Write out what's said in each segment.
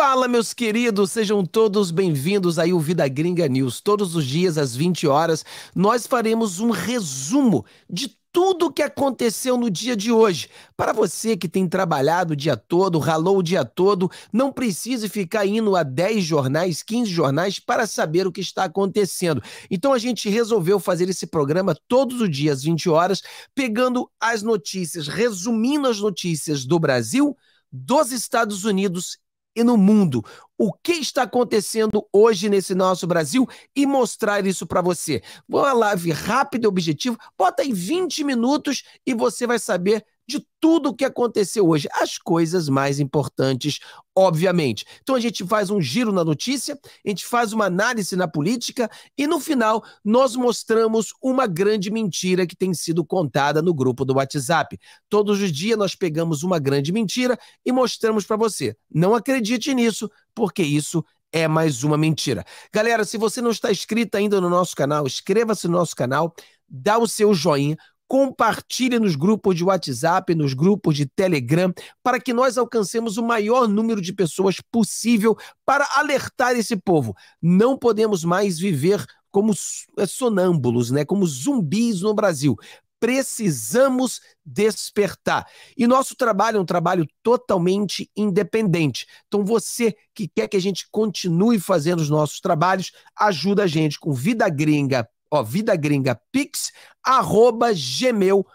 Fala, meus queridos, sejam todos bem-vindos aí ao Vida Gringa News. Todos os dias, às 20 horas, nós faremos um resumo de tudo o que aconteceu no dia de hoje. Para você que tem trabalhado o dia todo, ralou o dia todo, não precise ficar indo a 10 jornais, 15 jornais para saber o que está acontecendo. Então a gente resolveu fazer esse programa todos os dias, 20 horas, pegando as notícias, resumindo as notícias do Brasil, dos Estados Unidos e no mundo. O que está acontecendo hoje nesse nosso Brasil e mostrar isso para você. Uma live rápida e objetiva, bota aí 20 minutos e você vai saber de tudo o que aconteceu hoje, as coisas mais importantes, obviamente. Então a gente faz um giro na notícia, a gente faz uma análise na política e no final nós mostramos uma grande mentira que tem sido contada no grupo do WhatsApp. Todos os dias nós pegamos uma grande mentira e mostramos para você. Não acredite nisso, porque isso é mais uma mentira. Galera, se você não está inscrito ainda no nosso canal, inscreva-se no nosso canal, dá o seu joinha, compartilhe nos grupos de WhatsApp, nos grupos de Telegram, para que nós alcancemos o maior número de pessoas possível para alertar esse povo. Não podemos mais viver como é, sonâmbulos, né? Como zumbis no Brasil. Precisamos despertar. E nosso trabalho é um trabalho totalmente independente. Então, você que quer que a gente continue fazendo os nossos trabalhos, ajuda a gente com Vida Gringa ó, vidagringapix, arroba gmail.com.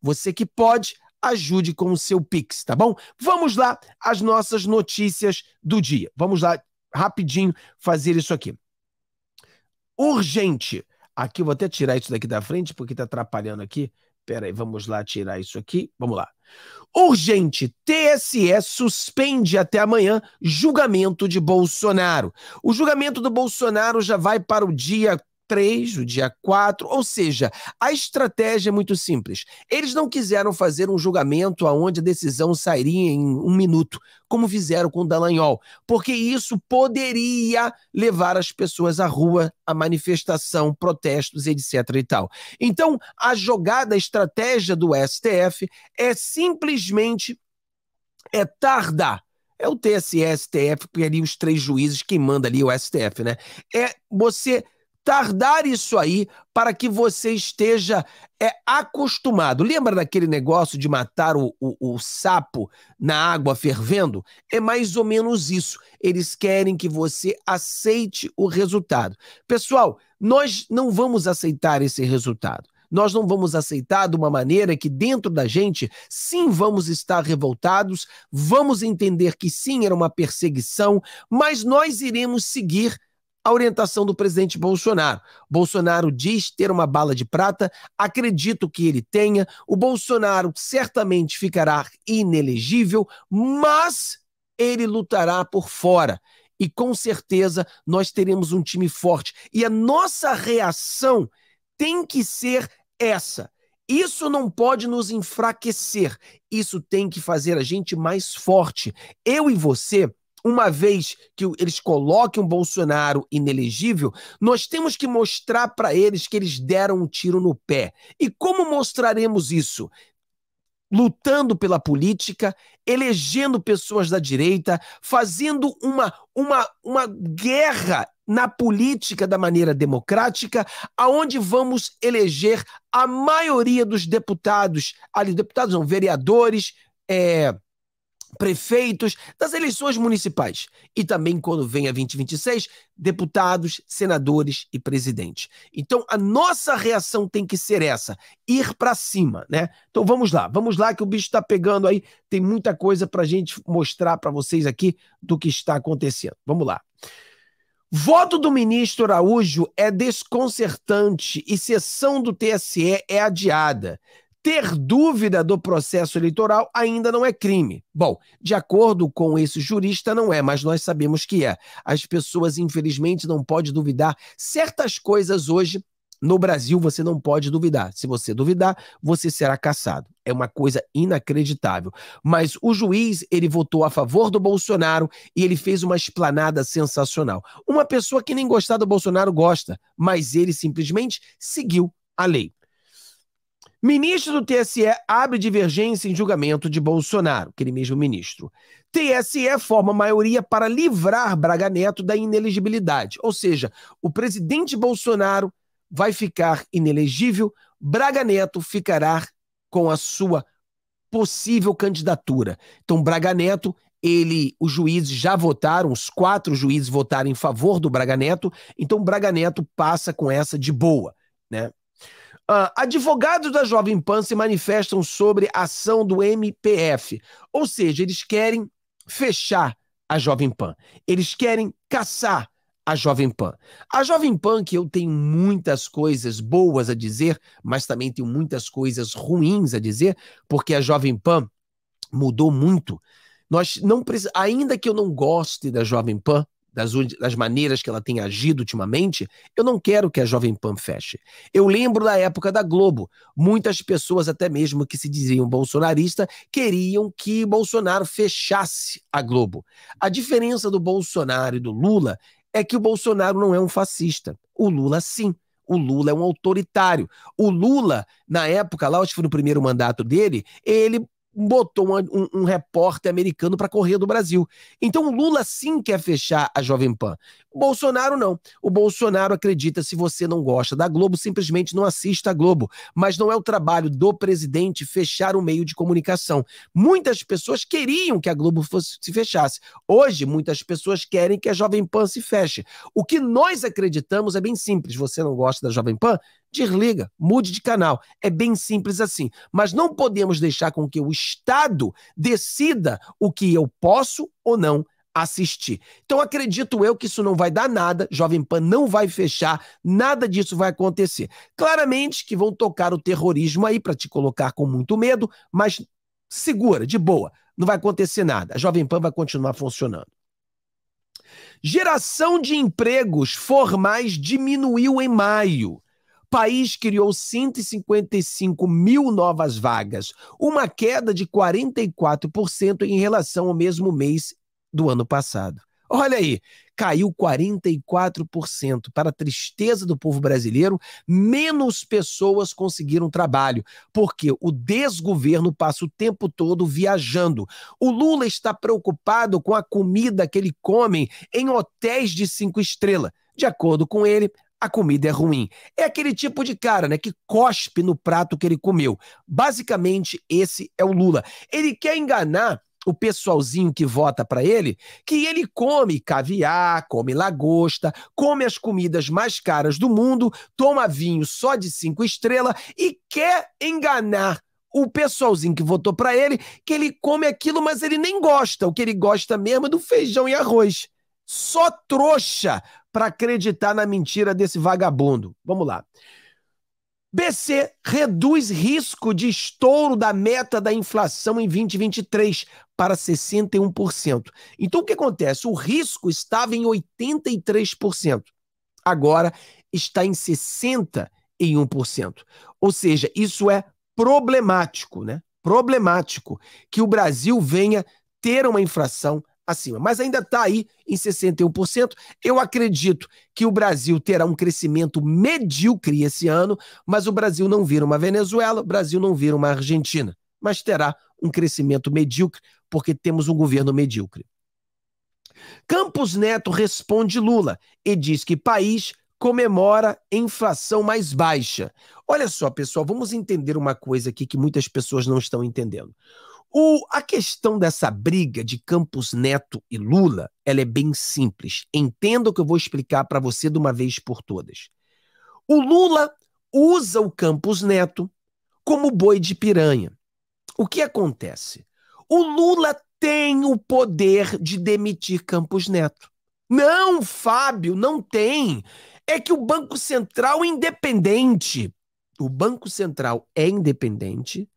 Você que pode, ajude com o seu Pix, tá bom? Vamos lá, as nossas notícias do dia. Vamos lá, rapidinho, fazer isso aqui. Urgente. Aqui, vou até tirar isso daqui da frente, porque tá atrapalhando aqui. Pera aí, vamos lá tirar isso aqui. Vamos lá. Urgente, TSE suspende até amanhã julgamento de Bolsonaro. O julgamento do Bolsonaro já vai para o dia 3, o dia 4, ou seja, a estratégia é muito simples. Eles não quiseram fazer um julgamento onde a decisão sairia em um minuto, como fizeram com o Dallagnol, porque isso poderia levar as pessoas à rua, a manifestação, protestos, etc e tal. Então, a jogada, a estratégia do STF é simplesmente é tardar. É o TSE, STF, porque ali os três juízes que manda ali o STF, né? É você tardar isso aí para que você esteja é, acostumado. Lembra daquele negócio de matar o, o, o, sapo na água fervendo? É mais ou menos isso. Eles querem que você aceite o resultado. Pessoal, nós não vamos aceitar esse resultado. Nós não vamos aceitar de uma maneira que dentro da gente, sim, vamos estar revoltados, vamos entender que sim, era uma perseguição, mas nós iremos seguir a orientação do presidente Bolsonaro. Bolsonaro diz ter uma bala de prata, acredito que ele tenha. O Bolsonaro certamente ficará inelegível, mas ele lutará por fora. E com certeza nós teremos um time forte. E a nossa reação tem que ser essa. Isso não pode nos enfraquecer. Isso tem que fazer a gente mais forte. Eu e você uma vez que eles coloquem um Bolsonaro inelegível, nós temos que mostrar para eles que eles deram um tiro no pé. E como mostraremos isso? Lutando pela política, elegendo pessoas da direita, fazendo uma, uma, uma guerra na política da maneira democrática, aonde vamos eleger a maioria dos deputados, ali, deputados não, vereadores, é, prefeitos, das eleições municipais. E também, quando vem a 2026, deputados, senadores e presidente. Então, a nossa reação tem que ser essa: ir para cima, né? Então, vamos lá, vamos lá, que o bicho está pegando aí. Tem muita coisa para gente mostrar para vocês aqui do que está acontecendo. Vamos lá. Voto do ministro Araújo é desconcertante e sessão do TSE é adiada ter dúvida do processo eleitoral ainda não é crime. Bom, de acordo com esse jurista, não é, mas nós sabemos que é. As pessoas, infelizmente, não podem duvidar. Certas coisas hoje, no Brasil, você não pode duvidar. Se você duvidar, você será caçado. É uma coisa inacreditável. Mas o juiz, ele votou a favor do Bolsonaro e ele fez uma esplanada sensacional. Uma pessoa que nem gostar do Bolsonaro gosta, mas ele simplesmente seguiu a lei. Ministro do TSE abre divergência em julgamento de Bolsonaro, aquele mesmo ministro. TSE forma maioria para livrar Braga Neto da inelegibilidade. Ou seja, o presidente Bolsonaro vai ficar inelegível, Braga Neto ficará com a sua possível candidatura. Então, Braga Neto, ele, os juízes já votaram, os quatro juízes votaram em favor do Braga Neto, então Braga Neto passa com essa de boa, né? Uh, advogados da Jovem Pan se manifestam sobre a ação do MPF, ou seja, eles querem fechar a Jovem Pan, eles querem caçar a Jovem Pan. A Jovem Pan, que eu tenho muitas coisas boas a dizer, mas também tenho muitas coisas ruins a dizer, porque a Jovem Pan mudou muito. Nós não ainda que eu não goste da Jovem Pan, das, das, maneiras que ela tem agido ultimamente, eu não quero que a Jovem Pan feche. Eu lembro da época da Globo. Muitas pessoas, até mesmo que se diziam bolsonarista, queriam que Bolsonaro fechasse a Globo. A diferença do Bolsonaro e do Lula é que o Bolsonaro não é um fascista. O Lula, sim. O Lula é um autoritário. O Lula, na época, lá, acho que foi no primeiro mandato dele, ele botou um, um, um repórter americano para correr do Brasil. Então o Lula sim quer fechar a Jovem Pan. Bolsonaro não. O Bolsonaro acredita se você não gosta da Globo, simplesmente não assista a Globo. Mas não é o trabalho do presidente fechar o meio de comunicação. Muitas pessoas queriam que a Globo fosse, se fechasse. Hoje, muitas pessoas querem que a Jovem Pan se feche. O que nós acreditamos é bem simples. Você não gosta da Jovem Pan? Desliga, mude de canal. É bem simples assim. Mas não podemos deixar com que o Estado decida o que eu posso ou não assistir. Então acredito eu que isso não vai dar nada, Jovem Pan não vai fechar, nada disso vai acontecer. Claramente que vão tocar o terrorismo aí para te colocar com muito medo, mas segura, de boa, não vai acontecer nada. A Jovem Pan vai continuar funcionando. Geração de empregos formais diminuiu em maio país criou 155 mil novas vagas, uma queda de 44% em relação ao mesmo mês do ano passado. Olha aí, caiu 44%. Para a tristeza do povo brasileiro, menos pessoas conseguiram trabalho, porque o desgoverno passa o tempo todo viajando. O Lula está preocupado com a comida que ele come em hotéis de cinco estrelas. De acordo com ele, a comida é ruim. É aquele tipo de cara, né, que cospe no prato que ele comeu. Basicamente, esse é o Lula. Ele quer enganar o pessoalzinho que vota para ele, que ele come caviar, come lagosta, come as comidas mais caras do mundo, toma vinho só de cinco estrelas e quer enganar o pessoalzinho que votou para ele, que ele come aquilo, mas ele nem gosta. O que ele gosta mesmo é do feijão e arroz. Só trouxa para acreditar na mentira desse vagabundo. Vamos lá. BC reduz risco de estouro da meta da inflação em 2023 para 61%. Então o que acontece? O risco estava em 83%. Agora está em 61%. Ou seja, isso é problemático, né? Problemático que o Brasil venha ter uma inflação acima, mas ainda está aí em 61%. Eu acredito que o Brasil terá um crescimento medíocre esse ano, mas o Brasil não vira uma Venezuela, o Brasil não vira uma Argentina, mas terá um crescimento medíocre porque temos um governo medíocre. Campos Neto responde Lula e diz que país comemora inflação mais baixa. Olha só, pessoal, vamos entender uma coisa aqui que muitas pessoas não estão entendendo. O, a questão dessa briga de Campos Neto e Lula, ela é bem simples. Entenda o que eu vou explicar para você de uma vez por todas. O Lula usa o Campos Neto como boi de piranha. O que acontece? O Lula tem o poder de demitir Campos Neto. Não, Fábio, não tem. É que o Banco Central é independente. O Banco Central é independente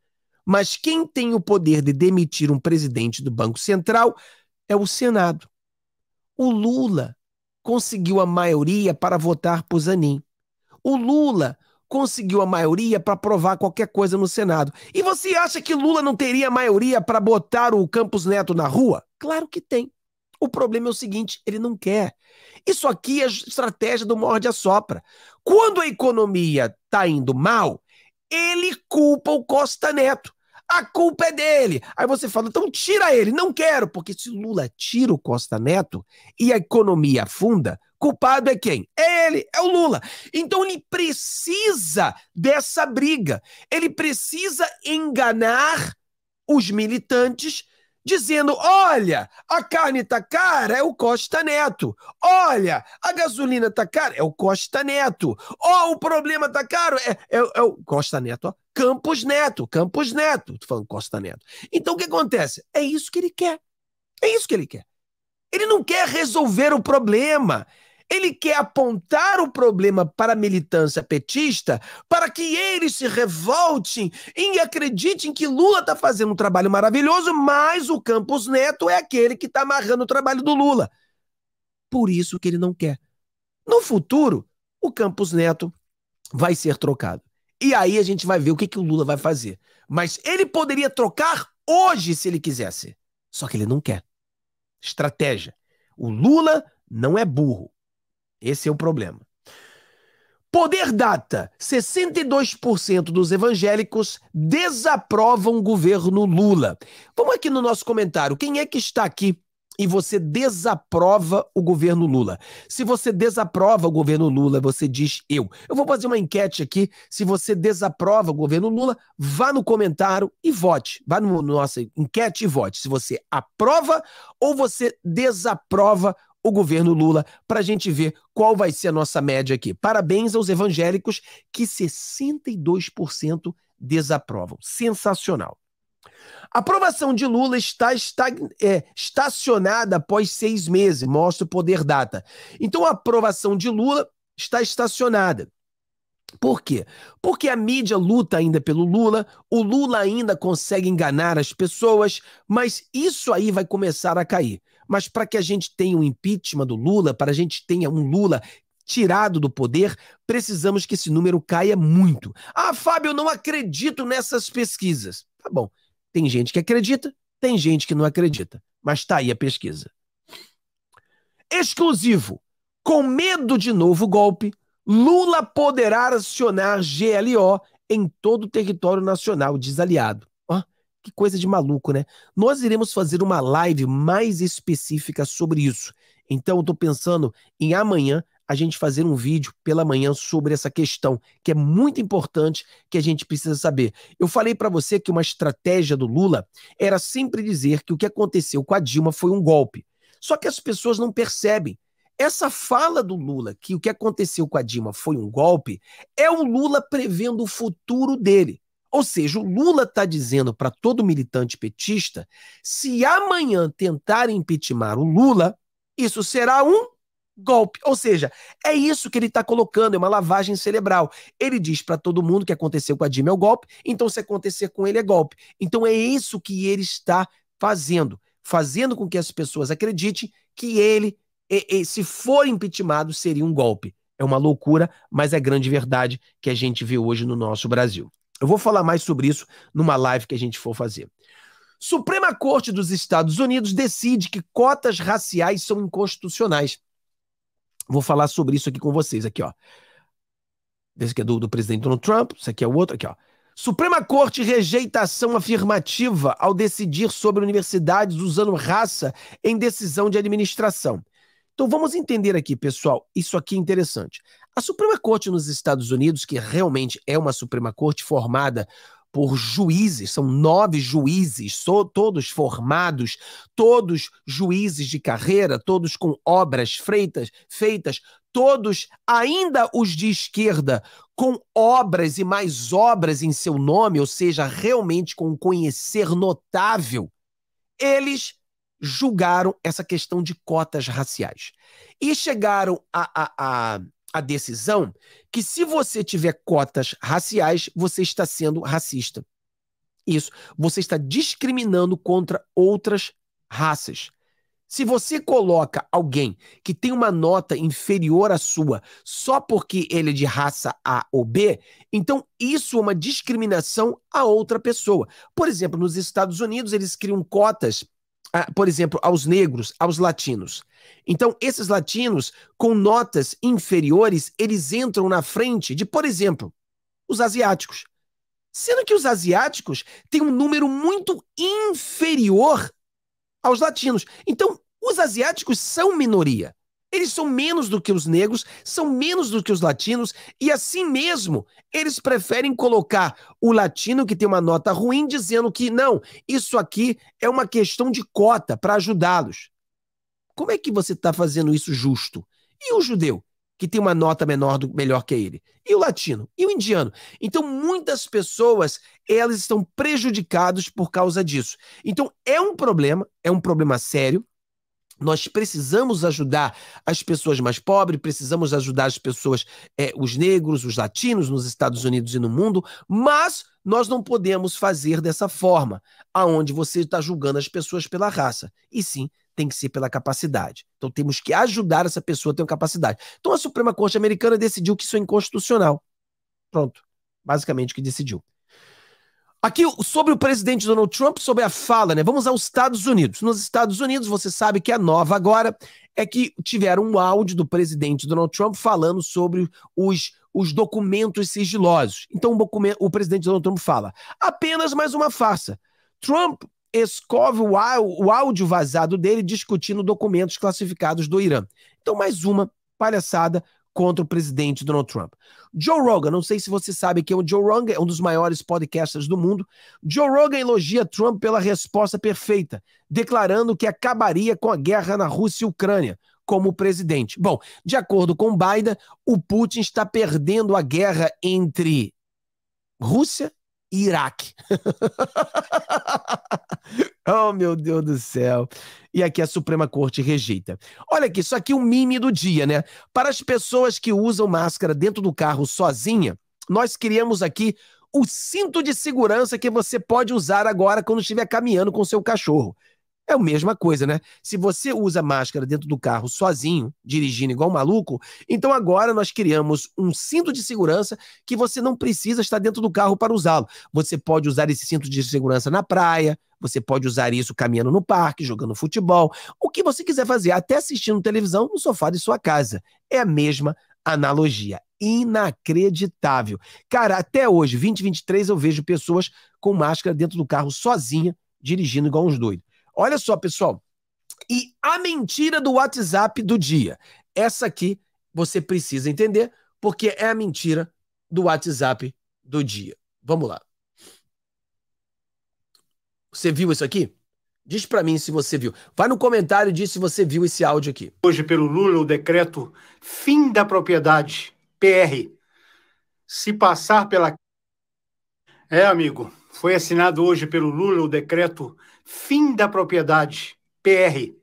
mas quem tem o poder de demitir um presidente do Banco Central é o Senado. O Lula conseguiu a maioria para votar por Zanin. O Lula conseguiu a maioria para aprovar qualquer coisa no Senado. E você acha que Lula não teria maioria para botar o Campos Neto na rua? Claro que tem. O problema é o seguinte: ele não quer. Isso aqui é a estratégia do morde a sopra. Quando a economia está indo mal, ele culpa o Costa Neto. A culpa é dele. Aí você fala, então tira ele. Não quero, porque se Lula tira o Costa Neto e a economia afunda, culpado é quem? É ele, é o Lula. Então ele precisa dessa briga. Ele precisa enganar os militantes dizendo: olha, a carne tá cara, é o Costa Neto. Olha, a gasolina tá cara, é o Costa Neto. Ó, oh, o problema tá caro, é, é, é o Costa Neto, ó. Campos Neto, Campos Neto. Tô falando Costa Neto. Então o que acontece? É isso que ele quer. É isso que ele quer. Ele não quer resolver o problema. Ele quer apontar o problema para a militância petista para que eles se revoltem e acreditem que Lula está fazendo um trabalho maravilhoso, mas o Campos Neto é aquele que está amarrando o trabalho do Lula. Por isso que ele não quer. No futuro, o Campos Neto vai ser trocado. E aí a gente vai ver o que, que o Lula vai fazer. Mas ele poderia trocar hoje se ele quisesse. Só que ele não quer. Estratégia. O Lula não é burro. Esse é o problema. Poder Data: 62% dos evangélicos desaprovam o governo Lula. Vamos aqui no nosso comentário. Quem é que está aqui e você desaprova o governo Lula? Se você desaprova o governo Lula, você diz eu. Eu vou fazer uma enquete aqui. Se você desaprova o governo Lula, vá no comentário e vote. Vá no nossa enquete e vote. Se você aprova ou você desaprova o governo Lula para a gente ver qual vai ser a nossa média aqui. Parabéns aos evangélicos que 62% desaprovam. Sensacional. A aprovação de Lula está, é, estacionada após seis meses, mostra o poder data. Então a aprovação de Lula está estacionada. Por quê? Porque a mídia luta ainda pelo Lula, o Lula ainda consegue enganar as pessoas, mas isso aí vai começar a cair. Mas para que a gente tenha um impeachment do Lula, para a gente tenha um Lula tirado do poder, precisamos que esse número caia muito. Ah, Fábio, eu não acredito nessas pesquisas. Tá bom. Tem gente que acredita, tem gente que não acredita. Mas tá aí a pesquisa. Exclusivo. Com medo de novo golpe, Lula poderá acionar GLO em todo o território nacional, diz aliado. Que coisa de maluco, né? Nós iremos fazer uma live mais específica sobre isso. Então, eu estou pensando em amanhã a gente fazer um vídeo pela manhã sobre essa questão, que é muito importante, que a gente precisa saber. Eu falei para você que uma estratégia do Lula era sempre dizer que o que aconteceu com a Dilma foi um golpe. Só que as pessoas não percebem. Essa fala do Lula, que o que aconteceu com a Dilma foi um golpe, é o Lula prevendo o futuro dele. Ou seja, o Lula está dizendo para todo militante petista: se amanhã tentarem impeachment o Lula, isso será um golpe. Ou seja, é isso que ele está colocando, é uma lavagem cerebral. Ele diz para todo mundo que aconteceu com a Dilma é o golpe, então se acontecer com ele é golpe. Então é isso que ele está fazendo, fazendo com que as pessoas acreditem que ele, se for impeachmentado, seria um golpe. É uma loucura, mas é grande verdade que a gente vê hoje no nosso Brasil. Eu vou falar mais sobre isso numa live que a gente for fazer. Suprema Corte dos Estados Unidos decide que cotas raciais são inconstitucionais. Vou falar sobre isso aqui com vocês, aqui, ó. Esse aqui é do, do presidente Donald Trump, isso aqui é o outro, aqui, ó. Suprema Corte rejeita ação afirmativa ao decidir sobre universidades usando raça em decisão de administração. Então vamos entender aqui, pessoal, isso aqui é interessante. A Suprema Corte nos Estados Unidos, que realmente é uma Suprema Corte formada por juízes, são nove juízes, so, todos formados, todos juízes de carreira, todos com obras feitas, feitas, todos, ainda os de esquerda, com obras e mais obras em seu nome, ou seja, realmente com um conhecer notável, eles julgaram essa questão de cotas raciais. E chegaram a, a, a, a decisão que se você tiver cotas raciais, você está sendo racista. Isso, você está discriminando contra outras raças. Se você coloca alguém que tem uma nota inferior à sua só porque ele é de raça A ou B, então isso é uma discriminação a outra pessoa. Por exemplo, nos Estados Unidos, eles criam cotas por exemplo, aos negros, aos latinos. Então, esses latinos com notas inferiores, eles entram na frente de, por exemplo, os asiáticos. Sendo que os asiáticos têm um número muito inferior aos latinos. Então, os asiáticos são minoria. Eles são menos do que os negros, são menos do que os latinos, e assim mesmo, eles preferem colocar o latino que tem uma nota ruim, dizendo que não, isso aqui é uma questão de cota para ajudá-los. Como é que você está fazendo isso justo? E o judeu, que tem uma nota menor do, melhor que ele? E o latino? E o indiano? Então, muitas pessoas, elas estão prejudicadas por causa disso. Então, é um problema, é um problema sério, nós precisamos ajudar as pessoas mais pobres, precisamos ajudar as pessoas, é, os negros, os latinos nos Estados Unidos e no mundo, mas nós não podemos fazer dessa forma, aonde você está julgando as pessoas pela raça, e sim tem que ser pela capacidade. Então temos que ajudar essa pessoa a ter uma capacidade. Então a Suprema Corte Americana decidiu que isso é inconstitucional. Pronto, basicamente o que decidiu. Aqui sobre o presidente Donald Trump, sobre a fala, né? Vamos aos Estados Unidos. Nos Estados Unidos, você sabe que a nova agora é que tiveram um áudio do presidente Donald Trump falando sobre os, os documentos sigilosos. Então, o, o presidente Donald Trump fala: apenas mais uma farsa. Trump escove o, o áudio vazado dele discutindo documentos classificados do Irã. Então, mais uma palhaçada contra o presidente Donald Trump. Joe Rogan, não sei se você sabe que é o Joe Rogan, é um dos maiores podcasters do mundo. Joe Rogan elogia Trump pela resposta perfeita, declarando que acabaria com a guerra na Rússia e Ucrânia como presidente. Bom, de acordo com Biden, o Putin está perdendo a guerra entre Rússia Iraque. Oh, meu Deus do céu. E aqui a Suprema Corte rejeita. Olha aqui, isso aqui é um mime do dia, né? Para as pessoas que usam máscara dentro do carro sozinha, nós criamos aqui o cinto de segurança que você pode usar agora quando estiver caminhando com seu cachorro. É a mesma coisa, né? Se você usa máscara dentro do carro sozinho, dirigindo igual um maluco, então agora nós criamos um cinto de segurança que você não precisa estar dentro do carro para usá-lo. Você pode usar esse cinto de segurança na praia, você pode usar isso caminhando no parque, jogando futebol, o que você quiser fazer, até assistindo televisão no sofá de sua casa. É a mesma analogia. Inacreditável. Cara, até hoje, 2023, eu vejo pessoas com máscara dentro do carro sozinha, dirigindo igual uns doidos. Olha só, pessoal. E a mentira do WhatsApp do dia. Essa aqui você precisa entender, porque é a mentira do WhatsApp do dia. Vamos lá. Você viu isso aqui? Diz para mim se você viu. Vai no comentário e diz se você viu esse áudio aqui. Hoje, pelo Lula, o decreto fim da propriedade, PR. Se passar pela. É, amigo, foi assinado hoje pelo Lula o decreto Fim da propriedade, PR.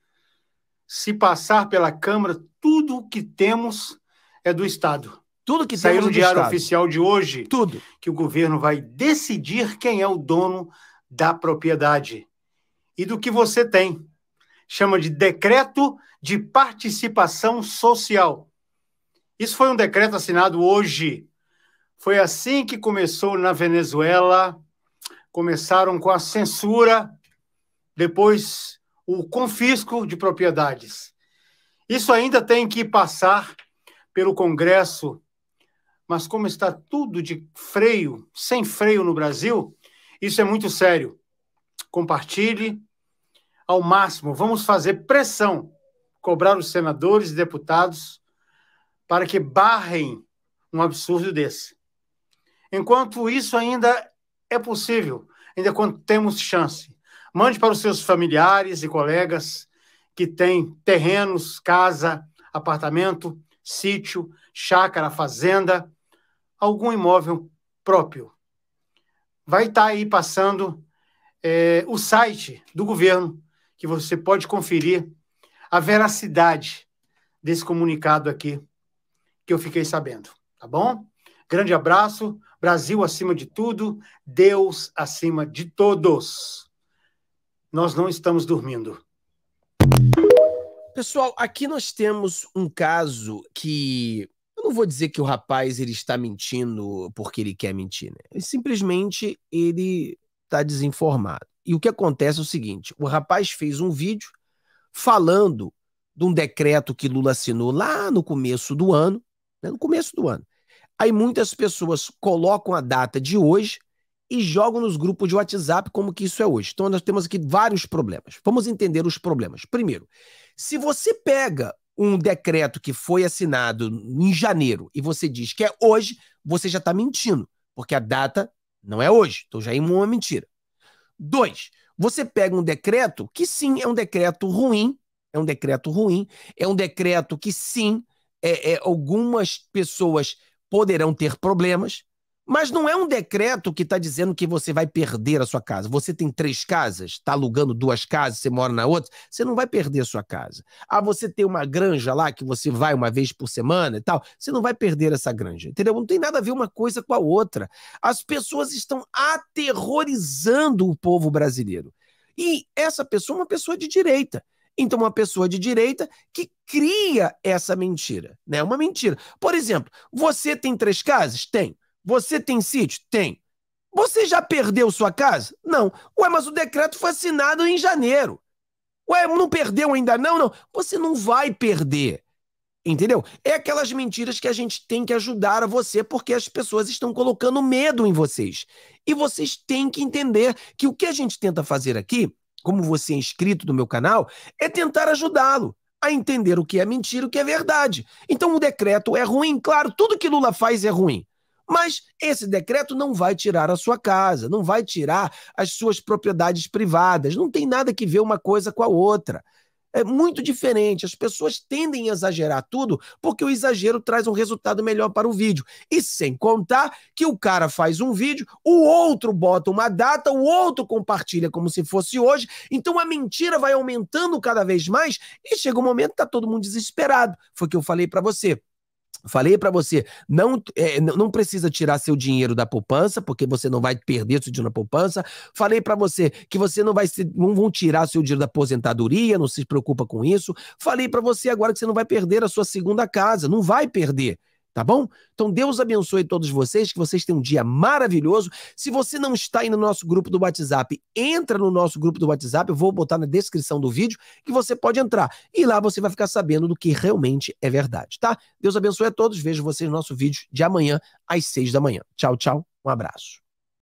Se passar pela Câmara, tudo o que temos é do Estado. Tudo que Saiu temos no é do Diário Estado. Oficial de hoje Tudo. que o governo vai decidir quem é o dono da propriedade e do que você tem. Chama de decreto de participação social. Isso foi um decreto assinado hoje. Foi assim que começou na Venezuela. Começaram com a censura depois o confisco de propriedades. Isso ainda tem que passar pelo Congresso, mas como está tudo de freio, sem freio no Brasil, isso é muito sério. Compartilhe ao máximo, vamos fazer pressão, cobrar os senadores e deputados para que barrem um absurdo desse. Enquanto isso ainda é possível, ainda temos chance, Mande para os seus familiares e colegas que têm terrenos, casa, apartamento, sítio, chácara, fazenda, algum imóvel próprio. Vai estar aí passando é, o site do governo, que você pode conferir a veracidade desse comunicado aqui que eu fiquei sabendo, tá bom? Grande abraço, Brasil acima de tudo, Deus acima de todos nós não estamos dormindo. Pessoal, aqui nós temos um caso que eu não vou dizer que o rapaz ele está mentindo porque ele quer mentir, né? Ele, simplesmente ele está desinformado. E o que acontece é o seguinte: o rapaz fez um vídeo falando de um decreto que Lula assinou lá no começo do ano, né? no começo do ano. Aí muitas pessoas colocam a data de hoje e jogam nos grupos de WhatsApp como que isso é hoje. Então nós temos aqui vários problemas. Vamos entender os problemas. Primeiro, se você pega um decreto que foi assinado em janeiro e você diz que é hoje, você já está mentindo, porque a data não é hoje. Então já é uma mentira. Dois, você pega um decreto que sim é um decreto ruim, é um decreto ruim, é um decreto que sim é, é, algumas pessoas poderão ter problemas, mas não é um decreto que está dizendo que você vai perder a sua casa. Você tem três casas, está alugando duas casas, você mora na outra, você não vai perder a sua casa. Ah, você tem uma granja lá que você vai uma vez por semana e tal, você não vai perder essa granja, entendeu? Não tem nada a ver uma coisa com a outra. As pessoas estão aterrorizando o povo brasileiro. E essa pessoa é uma pessoa de direita. Então, uma pessoa de direita que cria essa mentira, né? Uma mentira. Por exemplo, você tem três casas? Tem. Você tem sítio? Tem. Você já perdeu sua casa? Não. Ué, mas o decreto foi assinado em janeiro. Ué, não perdeu ainda não? Não. Você não vai perder. Entendeu? É aquelas mentiras que a gente tem que ajudar a você porque as pessoas estão colocando medo em vocês. E vocês têm que entender que o que a gente tenta fazer aqui, como você é inscrito no meu canal, é tentar ajudá-lo a entender o que é mentira e o que é verdade. Então o decreto é ruim, claro, tudo que Lula faz é ruim. Mas esse decreto não vai tirar a sua casa, não vai tirar as suas propriedades privadas, não tem nada que ver uma coisa com a outra. É muito diferente. As pessoas tendem a exagerar tudo porque o exagero traz um resultado melhor para o vídeo. E sem contar que o cara faz um vídeo, o outro bota uma data, o outro compartilha como se fosse hoje. Então a mentira vai aumentando cada vez mais e chega um momento que tá todo mundo desesperado. Foi o que eu falei para você. Falei para você, não, é, não precisa tirar seu dinheiro da poupança, porque você não vai perder seu dinheiro na poupança. Falei para você que você não vai se, não vão tirar seu dinheiro da aposentadoria, não se preocupa com isso. Falei para você agora que você não vai perder a sua segunda casa, não vai perder. Tá bom? Então Deus abençoe todos vocês, que vocês tenham um dia maravilhoso. Se você não está aí no nosso grupo do WhatsApp, entra no nosso grupo do WhatsApp, eu vou botar na descrição do vídeo que você pode entrar. E lá você vai ficar sabendo do que realmente é verdade, tá? Deus abençoe a todos. Vejo vocês no nosso vídeo de amanhã às seis da manhã. Tchau, tchau. Um abraço.